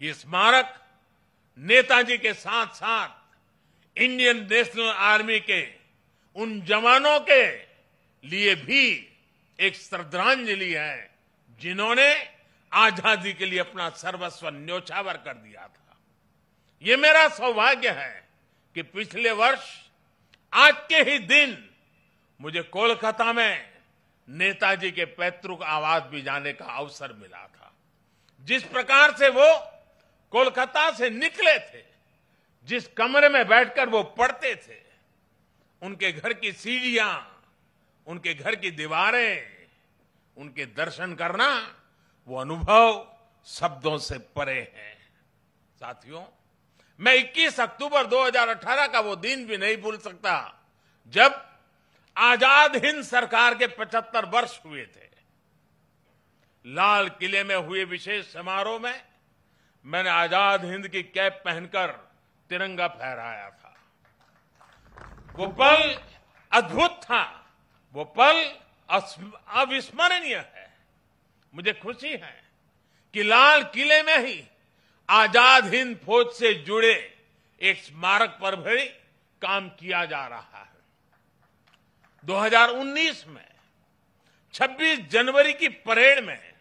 ये स्मारक नेताजी के साथ साथ इंडियन नेशनल आर्मी के, उन जवानों के लिए भी एक श्रद्धांजलि है, जिन्होंने आज़ादी के लिए अपना सर्वस्व न्योछावर कर दिया था। ये मेरा सौभाग्य है कि पिछले वर्ष, आज के ही दिन, मुझे कोलकाता में नेताजी के पैतृक आवास भी जाने का अवसर मिला था। जिस प्रकार से वो कोलकाता से निकले थे, जिस कमरे में बैठकर वो पढ़ते थे, उनके घर की सीढ़ियाँ, उनके घर की दीवारें, उनके दर्शन करना, वो अनुभव शब्दों से परे है। साथियों, मैं 21 अक्टूबर 2018 का वो दिन भी नहीं भूल सकता, जब आज़ाद हिंद सरकार के 75 वर्ष हुए थे। लाल किले में हुए विशेष समारोह में मैंने आज़ाद हिंद की कैप पहनकर तिरंगा फहराया था। वो पल अद्भुत था। वो पल अविस्मरणीय है। मुझे खुशी है कि लाल किले में ही आज़ाद हिंद फौज से जुड़े एक स्मारक पर भी काम किया जा रहा है। 2019 में 26 जनवरी की परेड में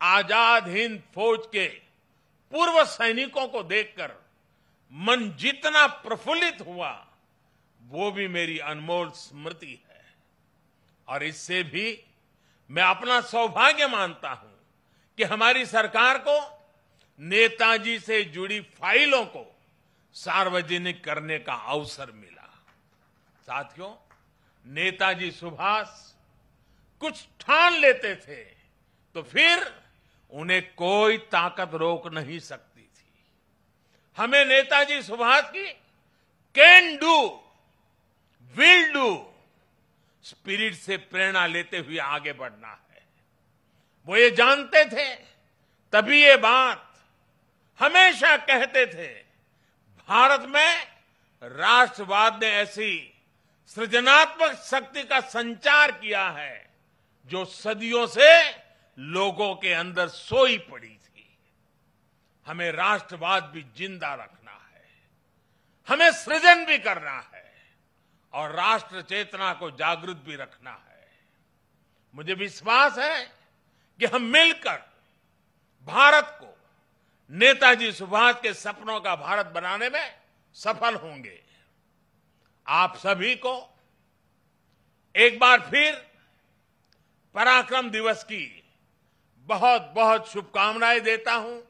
आज़ाद हिंद फौज के पूर्व सैनिकों को देखकर मन जितना प्रफुल्लित हुआ, वो भी मेरी अनमोल स्मृति है। और इससे भी मैं अपना सौभाग्य मानता हूँ कि हमारी सरकार को, नेताजी से जुड़ी फाइलों को सार्वजनिक करने का अवसर मिला। साथियों, नेताजी सुभाष कुछ ठान लेते थे तो फिर उन्हें कोई ताकत रोक नहीं सकती थी। हमें नेताजी सुभाष की can do will do spirit से प्रेरणा लेते हुए आगे बढ़ना है। वो ये जानते थे, तभी ये बात हमेशा कहते थे। भारत में राष्ट्रवाद ने ऐसी सृजनात्मक शक्ति का संचार किया है, जो सदियों से लोगों के अंदर सोई पड़ी थी। हमें राष्ट्रवाद भी ज़िंदा रखना है। हमें सृजन भी करना है और राष्ट्र चेतना को जागृत भी रखना है। मुझे विश्वास है कि हम मिलकर भारत को नेताजी सुभाष के सपनों का भारत बनाने में सफल होंगे। आप सभी को एक बार फिर पराक्रम दिवस की बहुत बहुत शुभकामनाएँ देता हूँ।